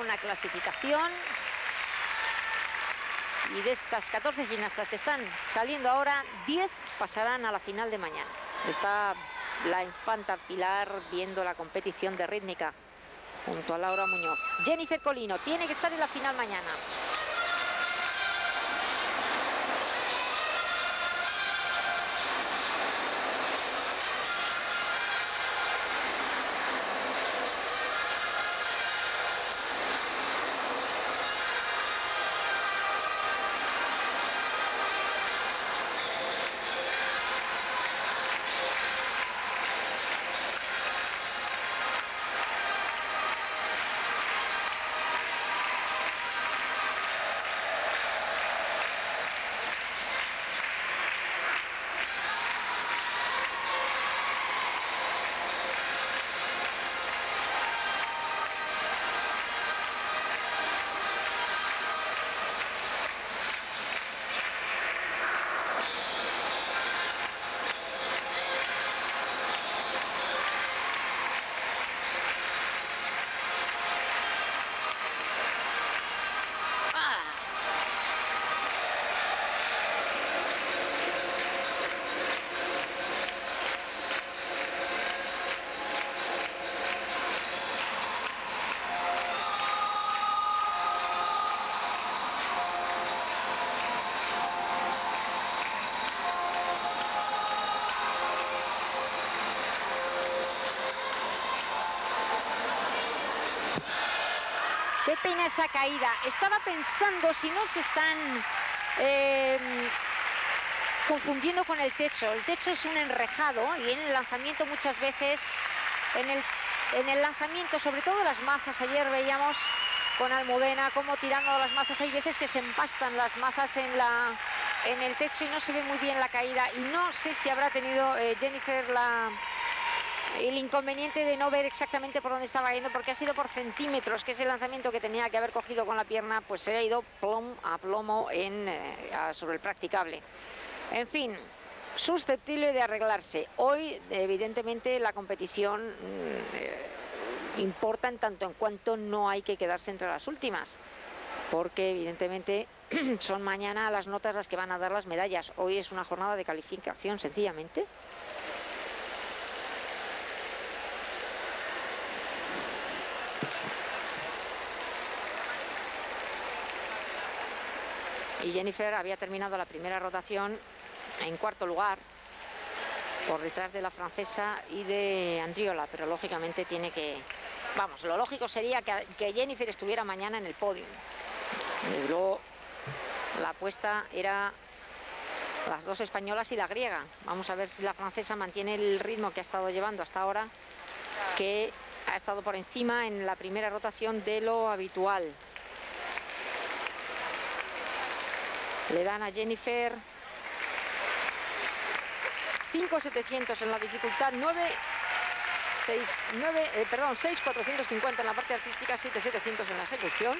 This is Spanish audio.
una clasificación y de estas 14 gimnastas que están saliendo ahora, 10 pasarán a la final de mañana. Está la infanta Pilar viendo la competición de rítmica junto a Laura Muñoz. Jennifer Colino tiene que estar en la final mañana. Pena esa caída. Estaba pensando si no se están em, confundiendo con el techo. El techo es un enrejado y en el lanzamiento muchas veces, en el, en el lanzamiento, sobre todo las mazas, ayer veíamos con Almudena cómo tirando las mazas, hay veces que se empastan las mazas en, la, en el techo y no se ve muy bien la caída. Y no sé si habrá tenido eh, Jennifer la el inconveniente de no ver exactamente por dónde estaba yendo porque ha sido por centímetros que ese lanzamiento que tenía que haber cogido con la pierna pues se ha ido plom a plomo en, eh, sobre el practicable. En fin, susceptible de arreglarse. Hoy evidentemente la competición mm, eh, importa en tanto en cuanto no hay que quedarse entre las últimas porque evidentemente son mañana las notas las que van a dar las medallas. Hoy es una jornada de calificación sencillamente. Y Jennifer había terminado la primera rotación en cuarto lugar por detrás de la francesa y de Andriola, pero lógicamente tiene que... Vamos, lo lógico sería que, Jennifer estuviera mañana en el podio. Luego, la apuesta era las dos españolas y la griega. Vamos a ver si la francesa mantiene el ritmo que ha estado llevando hasta ahora, que ha estado por encima en la primera rotación de lo habitual. Le dan a Jennifer 5.700 en la dificultad, 9, 6, 9, eh, perdón, 6.450 en la parte artística, 7.700 en la ejecución.